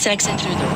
Please exit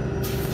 you